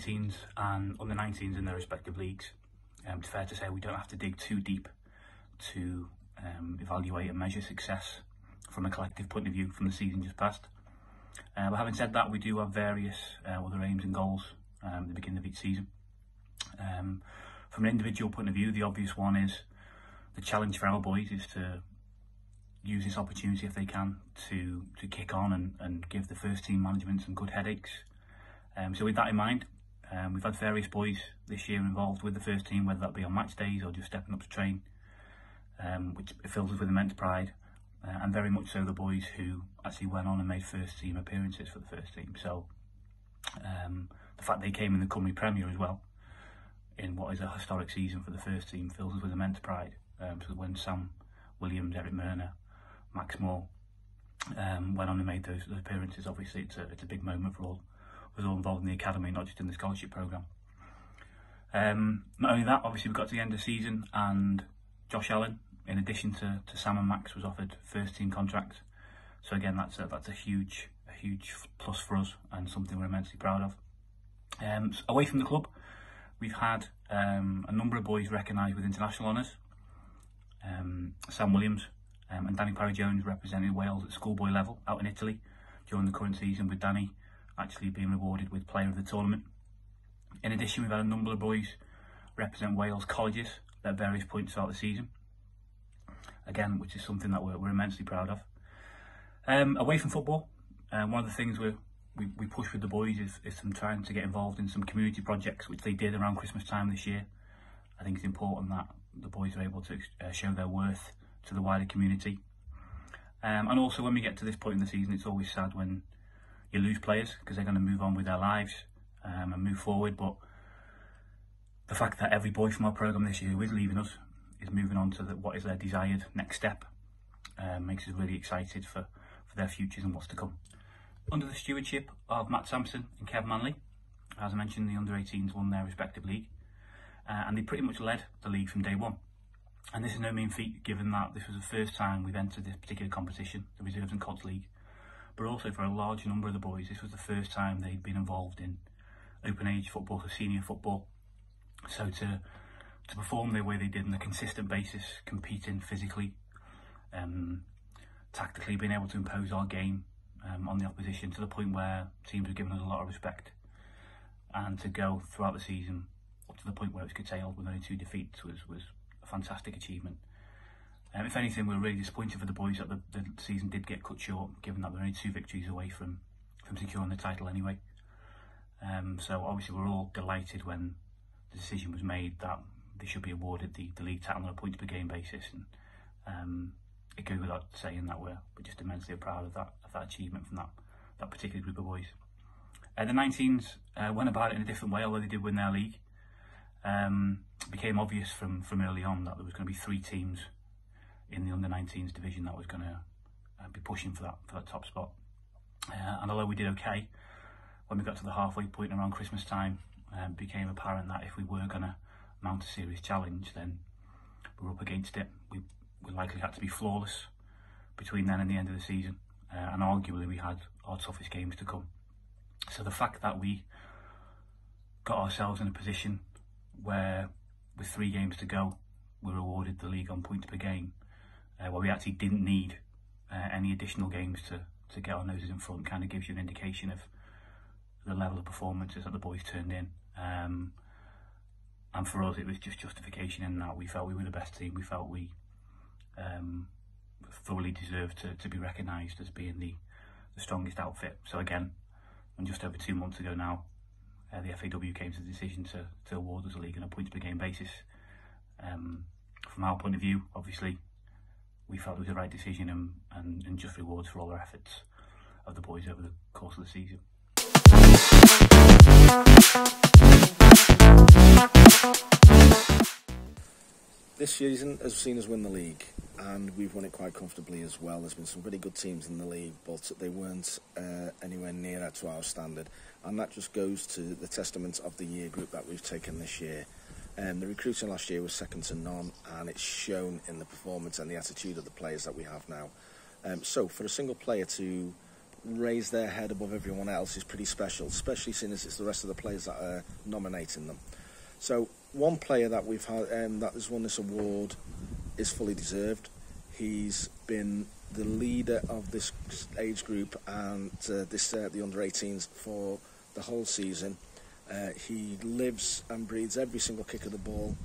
18s and under 19s in their respective leagues, um, it's fair to say we don't have to dig too deep to um, evaluate and measure success from a collective point of view from the season just past. Uh, but having said that, we do have various uh, other aims and goals um, at the beginning of each season. Um, from an individual point of view, the obvious one is the challenge for our boys is to use this opportunity if they can to to kick on and, and give the first team management some good headaches. Um, so with that in mind, um, we've had various boys this year involved with the first team, whether that be on match days or just stepping up to train, um, which fills us with immense pride. Uh, and very much so the boys who actually went on and made first team appearances for the first team. So um, the fact they came in the Cymru Premier as well, in what is a historic season for the first team, fills us with immense pride. Um, so when Sam Williams, Eric Murner, Max Moore um, went on and made those, those appearances, obviously it's a, it's a big moment for all was all involved in the academy, not just in the scholarship programme. Um, not only that, obviously we got to the end of the season and Josh Allen, in addition to, to Sam and Max, was offered first team contracts. So again, that's a, that's a huge a huge plus for us and something we're immensely proud of. Um, so away from the club, we've had um, a number of boys recognised with international honours. Um, Sam Williams um, and Danny Parry Jones represented Wales at schoolboy level out in Italy during the current season, with Danny actually being rewarded with player of the tournament. In addition, we've had a number of boys represent Wales colleges at various points throughout the season. Again, which is something that we're, we're immensely proud of. Um, away from football, um, one of the things we we, push with the boys is, is them trying to get involved in some community projects, which they did around Christmas time this year. I think it's important that the boys are able to uh, show their worth to the wider community. Um, and also when we get to this point in the season, it's always sad when you lose players because they're going to move on with their lives um, and move forward. But the fact that every boy from our programme this year who is leaving us is moving on to the, what is their desired next step um, makes us really excited for, for their futures and what's to come. Under the stewardship of Matt Sampson and Kev Manley, as I mentioned, the under 18s won their respective league uh, and they pretty much led the league from day one. And this is no mean feat given that this was the first time we've entered this particular competition, the Reserves and Colts League, but also for a large number of the boys, this was the first time they'd been involved in open age football, so senior football. So to to perform the way they did on a consistent basis, competing physically, um, tactically, being able to impose our game um, on the opposition to the point where teams were giving us a lot of respect, and to go throughout the season up to the point where it was curtailed with only two defeats was was a fantastic achievement. Um, if anything, we were really disappointed for the boys that the, the season did get cut short, given that we're only two victories away from, from securing the title anyway. Um, so obviously we're all delighted when the decision was made that they should be awarded the, the league title on a points per game basis. And um, it goes without saying that we're, we're just immensely proud of that of that achievement from that that particular group of boys. Uh, the 19s uh, went about it in a different way, although they did win their league. Um, it became obvious from from early on that there was going to be three teams in the under 19s division that was going to uh, be pushing for that for that top spot. Uh, and although we did okay, when we got to the halfway point around Christmas time, um, became apparent that if we were going to mount a serious challenge, then we were up against it. We, we likely had to be flawless between then and the end of the season, uh, and arguably we had our toughest games to come. So the fact that we got ourselves in a position where, with three games to go, we were awarded the league on points per game, uh, where we actually didn't need uh, any additional games to, to get our noses in front, kind of gives you an indication of the level of performances that the boys turned in. Um, and for us, it was just justification in that we felt we were the best team. We felt we um, deserved to, to be recognised as being the, the strongest outfit. So again, and just over two months ago now, uh, the FAW came to the decision to, to award us a league on a points per game basis. Um, from our point of view, obviously, we felt it was the right decision and, and, and just rewards for all our efforts of the boys over the course of the season. This season has seen us win the league, and we've won it quite comfortably as well. There's been some very good teams in the league, but they weren't uh, anywhere near that to our standard, and that just goes to the testament of the year group that we've taken this year. Um, the recruiting last year was second to none, and it's shown in the performance and the attitude of the players that we have now. Um, so, for a single player to raise their head above everyone else is pretty special, especially since it's the rest of the players that are nominating them. So one player that we've had um, that has won this award is fully deserved. He's been the leader of this age group and uh, this uh, the under 18s for the whole season. Uh, he lives and breathes every single kick of the ball.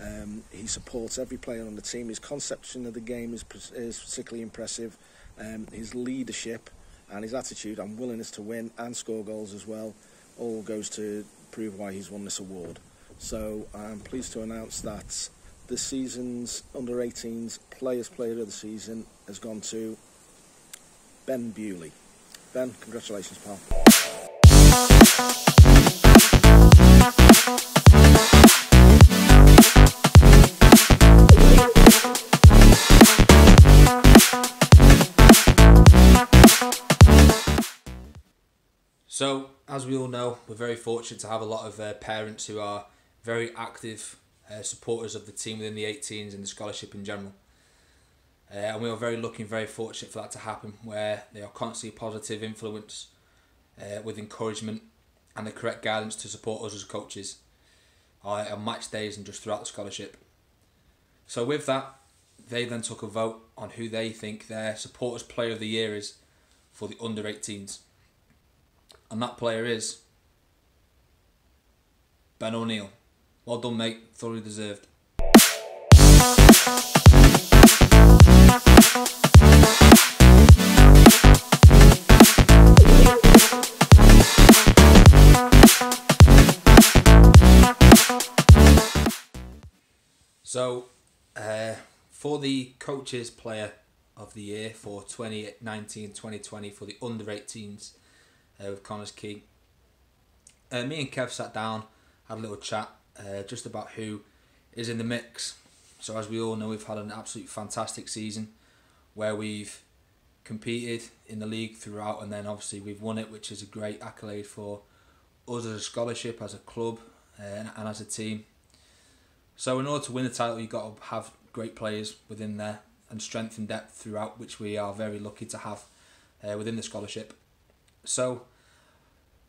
Um, he supports every player on the team. His conception of the game is, is particularly impressive. Um, his leadership and his attitude and willingness to win and score goals as well all goes to prove why he's won this award. So I'm pleased to announce that this season's under 18s Players Player of the Season has gone to Ben Bewley. Ben, congratulations, pal. So, as we all know, we're very fortunate to have a lot of uh, parents who are very active uh, supporters of the team within the 18s and the scholarship in general. Uh, and we are very lucky and very fortunate for that to happen, where they are constantly positive influence uh, with encouragement and the correct guidance to support us as coaches on match days and just throughout the scholarship. So, with that, they then took a vote on who they think their supporters player of the year is for the under 18s. And that player is Ben O'Neill. Well done, mate. Thoroughly deserved. So, uh, for the coaches player of the year for 2019-2020 for the under 18s uh, with Connah's Quay, uh, me and Kev sat down, had a little chat uh, just about who is in the mix. So as we all know, we've had an absolute fantastic season where we've competed in the league throughout, and then obviously we've won it, which is a great accolade for us as a scholarship, as a club, uh, and as a team. So in order to win the title, you've got to have great players within there and strength and depth throughout, which we are very lucky to have uh, within the scholarship. So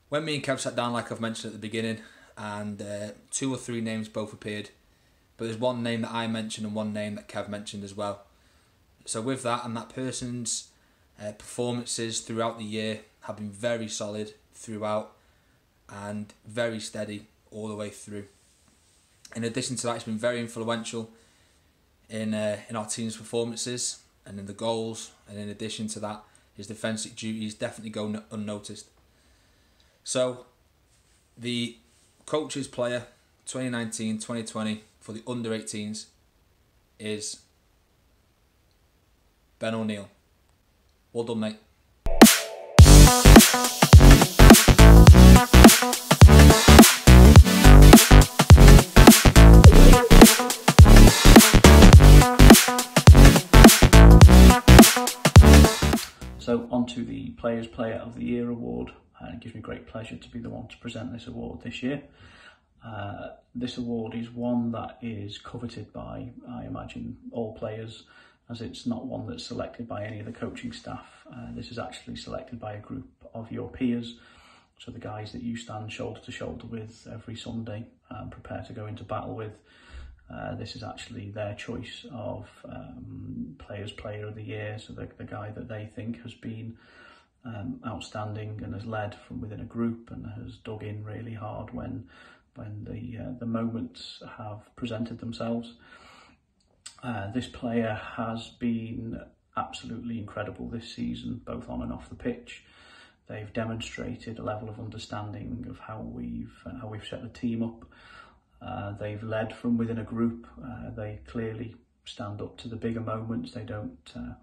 when me and Kev sat down, like I've mentioned at the beginning, and uh, two or three names both appeared, but there's one name that I mentioned and one name that Kev mentioned as well. So with that and that person's uh, performances throughout the year have been very solid throughout and very steady all the way through. In addition to that, he's been very influential in uh, in our team's performances and in the goals. And in addition to that, his defensive duties definitely go unnoticed. So, the coaches player 2019-2020 for the under 18s is Ben O'Neill. Well done, mate. To the Players Player of the Year award and it gives me great pleasure to be the one to present this award this year. Uh, this award is one that is coveted by, I imagine, all players, as it's not one that's selected by any of the coaching staff. Uh, this is actually selected by a group of your peers, so the guys that you stand shoulder to shoulder with every Sunday and prepare to go into battle with. Uh, this is actually their choice of um, Players Player of the Year, so the, the guy that they think has been um, outstanding and has led from within a group and has dug in really hard when when the uh, the moments have presented themselves. Uh, this player has been absolutely incredible this season, both on and off the pitch. They've demonstrated a level of understanding of how we've uh, how we've set the team up. Uh, they've led from within a group. Uh, they clearly stand up to the bigger moments. They don't uh,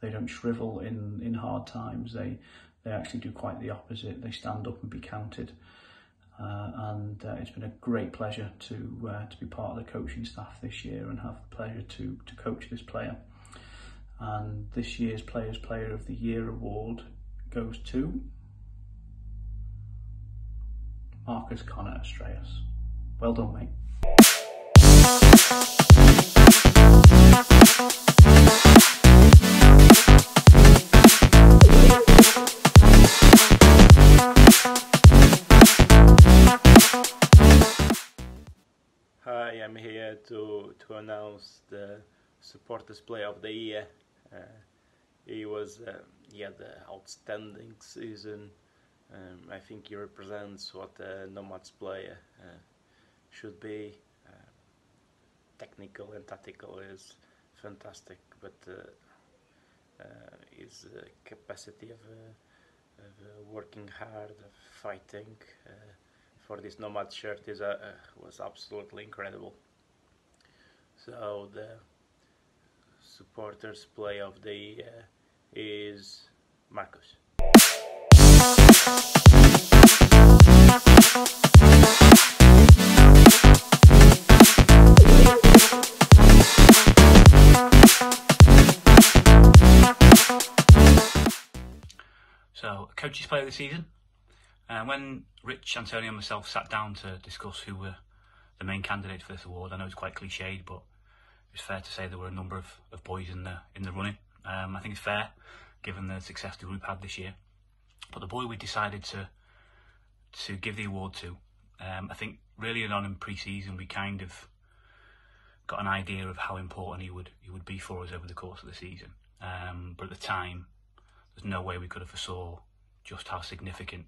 they don't shrivel in in hard times. They they actually do quite the opposite. They stand up and be counted. Uh, and uh, it's been a great pleasure to to be part of the coaching staff this year and have the pleasure to to coach this player. And this year's Players Player of the Year award goes to Marcus Connor Estrellas. Well done, mate. Hi, I'm here to, to announce the Supporters Player of the Year. Uh, he was uh, he had an outstanding season. Um, I think he represents what a Nomads player uh, should be. Uh, technical and tactical is fantastic, but uh, uh, his uh, capacity of, uh, of uh, working hard, of fighting uh, for this Nomad shirt is uh, uh, was absolutely incredible. So the supporters play of the year is Marcus. Coaches player of the season. Uh, when Rich, Antonio, and myself sat down to discuss who were the main candidates for this award, I know it's quite cliched, but it's fair to say there were a number of, of boys in the in the running. Um, I think it's fair, given the success the group had this year. But the boy we decided to to give the award to, um, I think really on in pre-season we kind of got an idea of how important he would he would be for us over the course of the season. Um, but at the time, there's no way we could have foresaw just how significant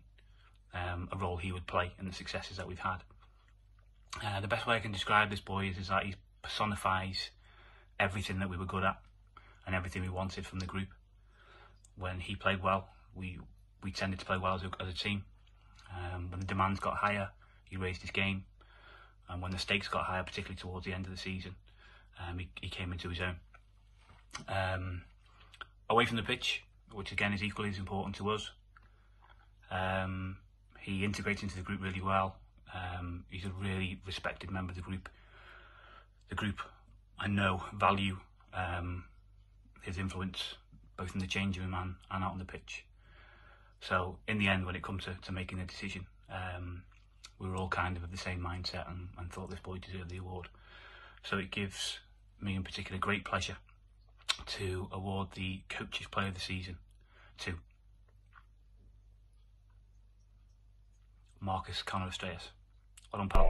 um, a role he would play in the successes that we've had. Uh, the best way I can describe this boy is, is that he personifies everything that we were good at and everything we wanted from the group. When he played well, we we tended to play well as a, as a team. Um, when the demands got higher, he raised his game, and when the stakes got higher, particularly towards the end of the season, um, he, he came into his own. Um, away from the pitch, which again is equally as important to us, um, he integrates into the group really well. Um, he's a really respected member of the group. The group, I know, value um, his influence both in the changing room and, and out on the pitch. So in the end, when it comes to, to making the decision, um, we were all kind of of the same mindset and, and thought this boy deserved the award. So it gives me in particular great pleasure to award the Coaches Player of the Season to Marcus Estrellas. Well done, pal.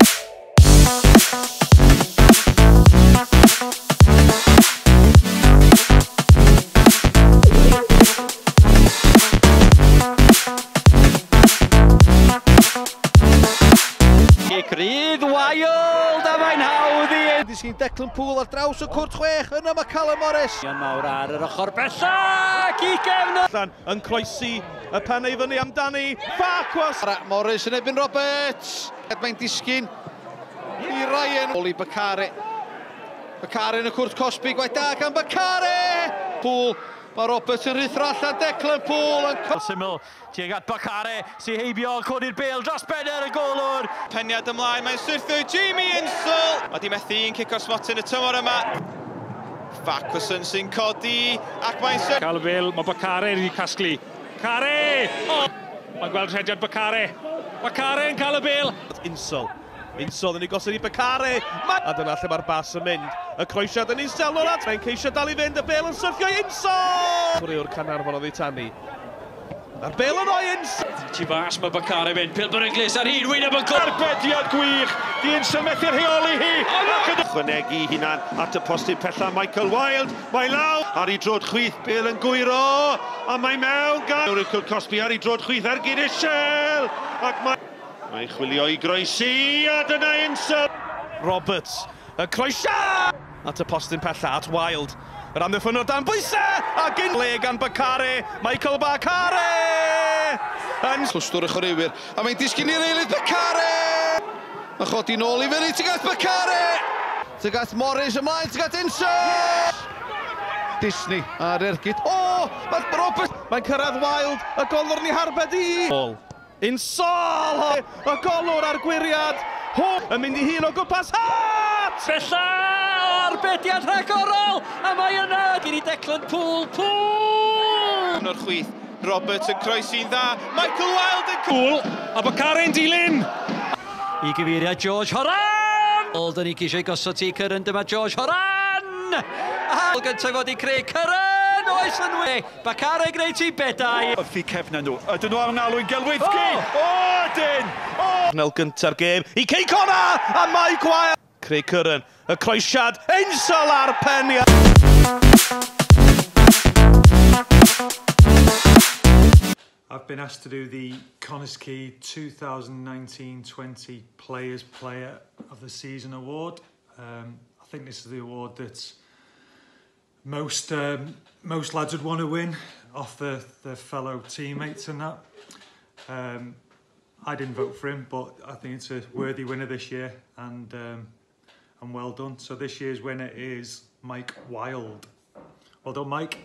A mae'n Wedyn sy'n Declan Pŵl ar draws y cwrt chwech, yna mae Callum Morris. Ian Mawr ar yr ochr besa, i gefn! Yn croesi y pen ei fyny amdani, Farquhar! Morris yn ebyn Roberts, mae'n disgyn i Ryan. Oli Bacari. Bacari yn y cwrt Cosby, gwaith da gan Bacari! Pŵl Mae Roberts yn rhythro allan Declan Pool yn... Syml, tuag at Bacare, sy'n heibio, codi'r bel, dros Benner y golwr. Peniad ymlaen, mae'n syrthio Jamie Insel. Mae di methu un cico smot yn y tymor yma. Facuson sy'n codi, ac mae'n syrthio... Cael y bel, mae Bacare wedi casglu. Care! Oh! Mae'n gweld rhediad Bacare. Bacare yn cael y bel. Insel. Insodd yn ei gosod i Becare. A dyna lle mae'r bas yn mynd. Y croesiad yn Inselon at. Mae'n ceisio dal i fynd. Y bel yn syrthio Insodd! Cwriwr Canarfon oedd ei tannu. A'r bel yn Oyens! Ti fas mae Bacare mynd, Pilber Inglis ar hyd, Wyneb yn gol! Arbediad gwych, Di yn symethu'r rheoli hi! Chwanegu hunan at y postyn pella Michael Wilde. mae law! Ar ei drod chwyth, Bale yn gwyro, a mae mewn gan... Euricol Cosby ar ei drod chwyth ar Gyd Isiel! Ac mae... Mae'n chwilio i groesi, a dyna Insel! Roberts, y croesia! At y postyn pella, at Wild. Yr amddiffynwr dan bwysau, a gyn... le gan Bacare, Michael Bacare! Yn... Clwstwr y chwaraewyr, a mae'n disgyn i'r eilydd Bacare! Yn chodi nôl i fyny, tygaeth Bacare! Tygaeth Morris ymlaen, tygaeth Insel! Disney ar ergyd. O! Oh, Mae Roberts! Mae'n cyrraedd Wild, y golwr ni harbed i! Bol. Un sol Y golwr ar gwiriad. Hwn yn mynd i hun o gwmpas hat! Bella arbediad rhagorol! A mae yna gyda Declan Pŵl. Pŵl! No'r chwith. Robert yn croesi'n dda. Michael Wilde yn cwl. A bod Karen dilyn. I gyfeiriad George Horan! Old yn i gysio i gosod ti Cyrran. Dyma George Horan! A gyntaf fod i creu Cyrran! oes yn we. Bacare greu ti bedau. Wrth i cefna nhw. Ydyn nhw arna lwy'n gelwydd gi. O, dyn! O! Nel gynta'r gêm i Cey Cona a Mai Gwael. Creu Cyrren, y croesiad, einsol ar pen i... I've been asked to do the Connors Key 2019-20 Players Player of the Season Award. Um, I think this is the award that's most um, most lads would want to win off their, their fellow teammates and that. Um, I didn't vote for him, but I think it's a worthy winner this year, and um, and well done. So this year's winner is Mike Wilde. Well done, Mike.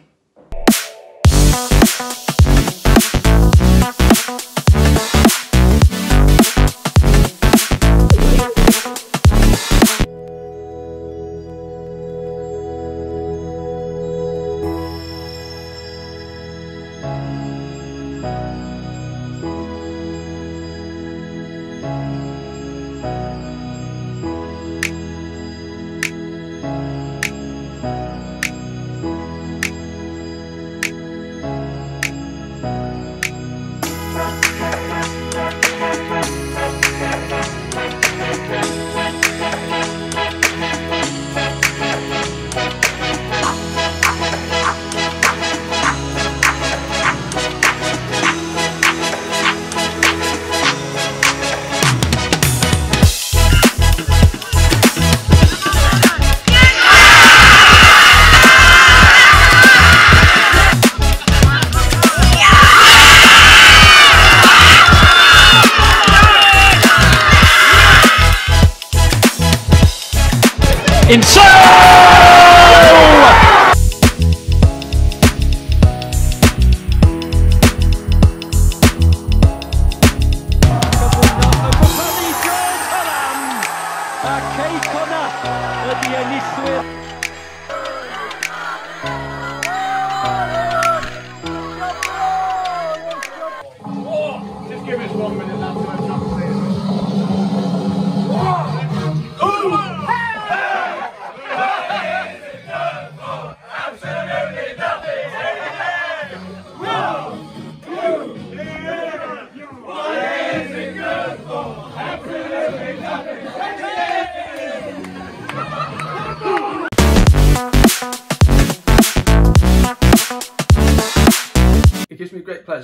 A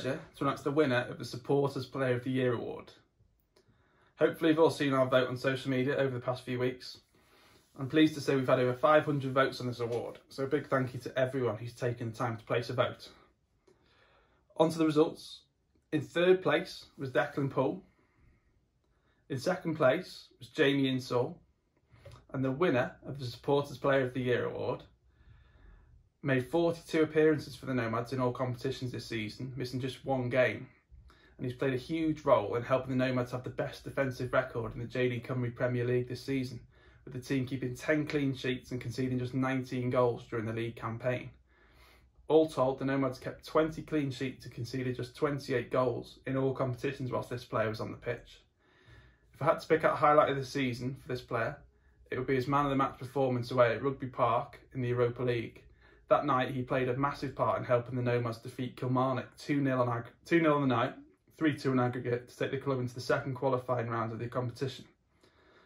pleasure to announce the winner of the Supporters Player of the Year award. Hopefully you've all seen our vote on social media over the past few weeks. I'm pleased to say we've had over 500 votes on this award, so a big thank you to everyone who's taken the time to place a vote. On to the results. In third place was Declan Poole. In second place was Jamie Insall. And the winner of the Supporters Player of the Year award made 42 appearances for the Nomads in all competitions this season, missing just one game. And he's played a huge role in helping the Nomads have the best defensive record in the JD Cymru Premier League this season, with the team keeping 10 clean sheets and conceding just 19 goals during the league campaign. All told, the Nomads kept 20 clean sheets and conceded just 28 goals in all competitions whilst this player was on the pitch. If I had to pick out a highlight of the season for this player, it would be his man of the match performance away at Rugby Park in the Europa League. That night, he played a massive part in helping the Nomads defeat Kilmarnock 2 0 on, 2-0 on the night, 3-2 in aggregate to take the club into the second qualifying round of the competition.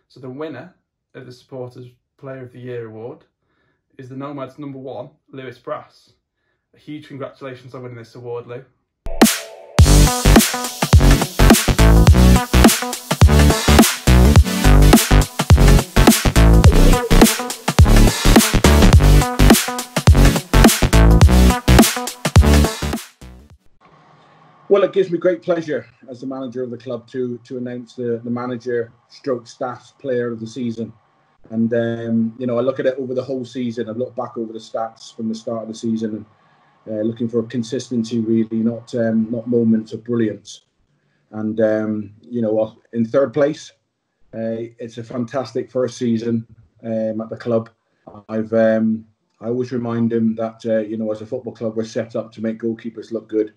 So the winner of the Supporters Player of the Year award is the Nomads number one, Lewis Brass. A huge congratulations on winning this award, Lou. Well, it gives me great pleasure as the manager of the club to to announce the, the manager stroke staff player of the season. And um, you know, I look at it over the whole season. I've looked back over the stats from the start of the season and uh, looking for consistency, really, not um, not moments of brilliance. And um, you know, in third place, uh, it's a fantastic first season um, at the club. I've um, I always remind him that uh, you know, as a football club, we're set up to make goalkeepers look good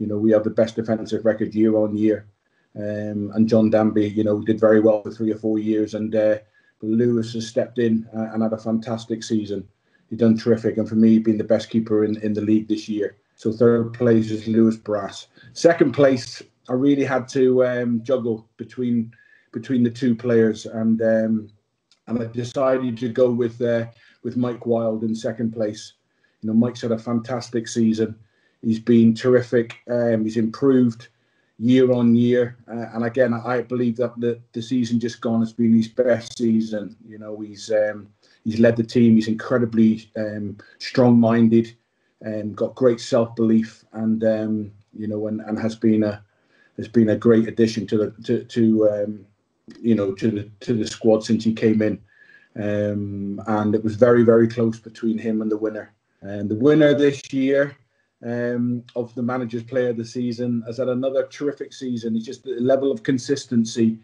you know, we have the best defensive record year on year. Um, and John Danby, you know, did very well for three or four years. And uh, Lewis has stepped in uh, and had a fantastic season. He's done terrific. And for me, being the best keeper in, in the league this year. So third place is Lewis Brass. Second place, I really had to um, juggle between between the two players, and um, and I decided to go with uh, with Mike Wilde in second place. You know, Mike's had a fantastic season. He's been terrific. Um, he's improved year on year, uh, and again, I believe that the, the season just gone has been his best season. You know, he's um, he's led the team. He's incredibly um, strong-minded, and um, got great self-belief, and um, you know, and, and has been a has been a great addition to the to, to um, you know to the to the squad since he came in. Um, and it was very very close between him and the winner. And the winner this year um, of the manager's player of the season. Has had another terrific season. He's just the level of consistency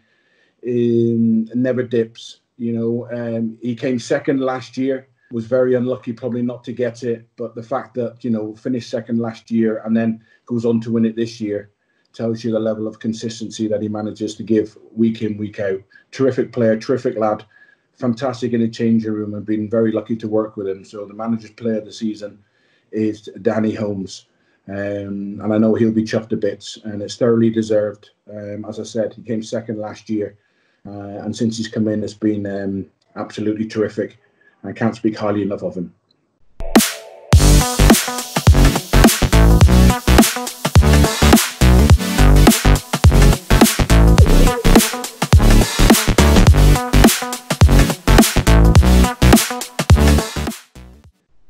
in, never dips. You know, um, he came second last year. Was very unlucky, probably not to get it. But the fact that you know finished second last year and then goes on to win it this year tells you the level of consistency that he manages to give week in week out. Terrific player, terrific lad, fantastic in the changing room, and been very lucky to work with him. So the manager's player of the season is Danny Holmes. Um, and I know he'll be chuffed to bits, and it's thoroughly deserved. Um, as I said, he came second last year, uh, and since he's come in, it's been um, absolutely terrific. I can't speak highly enough of him.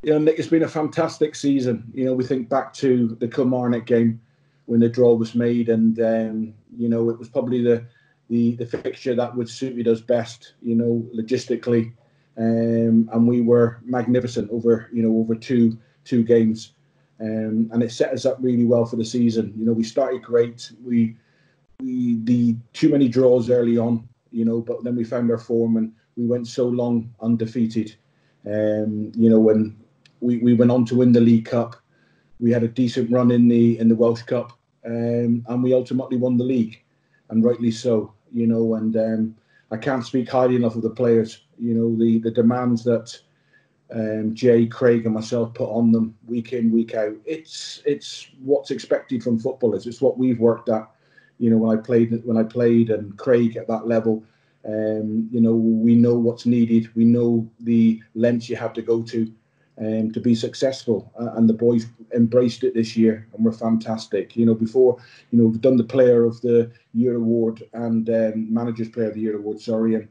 You know, Nick, it's been a fantastic season. You know, we think back to the Kilmarnock game when the draw was made, and um, you know, it was probably the, the the fixture that would suited us best. You know, logistically, um, and we were magnificent over you know over two two games, um, and it set us up really well for the season. You know, we started great. We we the too many draws early on, you know, but then we found our form and we went so long undefeated. Um, you know, when we, we went on to win the League Cup. We had a decent run in the in the Welsh Cup, um, and we ultimately won the league, and rightly so. You know, and um, I can't speak highly enough of the players. You know, the the demands that um, Jay, Craig, and myself put on them week in, week out. It's it's what's expected from footballers. It's what we've worked at. You know, when I played when I played and Craig at that level. Um, you know, we know what's needed. We know the lengths you have to go to um, to be successful. Uh, and the boys embraced it this year and were fantastic. You know, before, you know, we've done the Player of the Year award and um, Managers Player of the Year award, sorry. And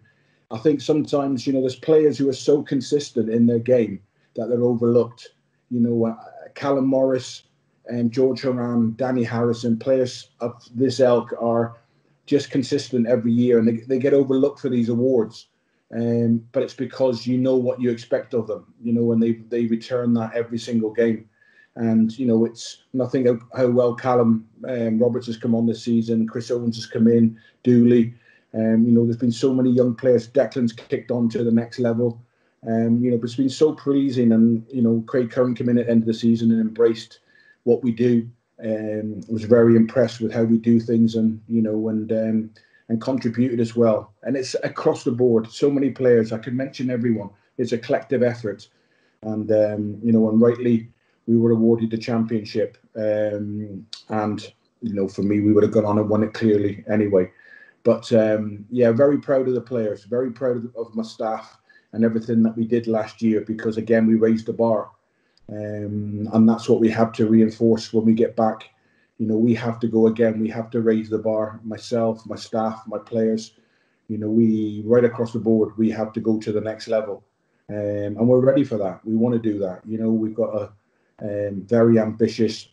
I think sometimes, you know, there's players who are so consistent in their game that they're overlooked. You know, uh, Callum Morris and George Horan, Danny Harrison, players of this elk are just consistent every year and they, they get overlooked for these awards. Um, but it's because you know what you expect of them, you know, and they they return that every single game. And you know, it's nothing how, how well Callum um, Roberts has come on this season. Chris Owens has come in, Dooley. Um, you know, there's been so many young players. Declan's kicked on to the next level. Um, you know, but it's been so pleasing. And you know, Craig Curran came in at the end of the season and embraced what we do. Um, was very impressed with how we do things, and you know, and um, and contributed as well. And it's across the board. So many players. I could mention everyone. It's a collective effort, and um, you know, and rightly we were awarded the championship. Um, and you know, for me, we would have gone on and won it clearly anyway. But um, yeah, very proud of the players, very proud of, my staff and everything that we did last year because again, we raised the bar. Um, and that's what we have to reinforce when we get back. You know, we have to go again. We have to raise the bar. Myself, my staff, my players. You know, we right across the board. We have to go to the next level, um, and we're ready for that. We want to do that. You know, we've got a um, very ambitious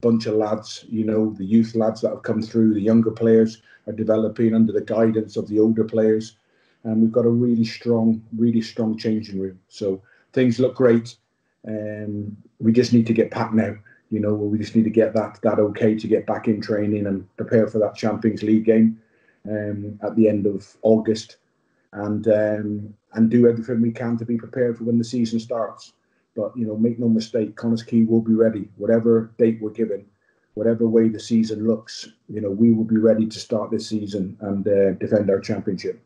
bunch of lads. You know, the youth lads that have come through, the younger players are developing under the guidance of the older players. And we've got a really strong, really strong changing room. So things look great. Um, we just need to get packed now. You know, we just need to get that that okay to get back in training and prepare for that Champions League game um, at the end of August, and um, and do everything we can to be prepared for when the season starts. But you know, make no mistake, Connah's Quay will be ready, whatever date we're given whatever way the season looks, you know, we will be ready to start this season and uh, defend our championship.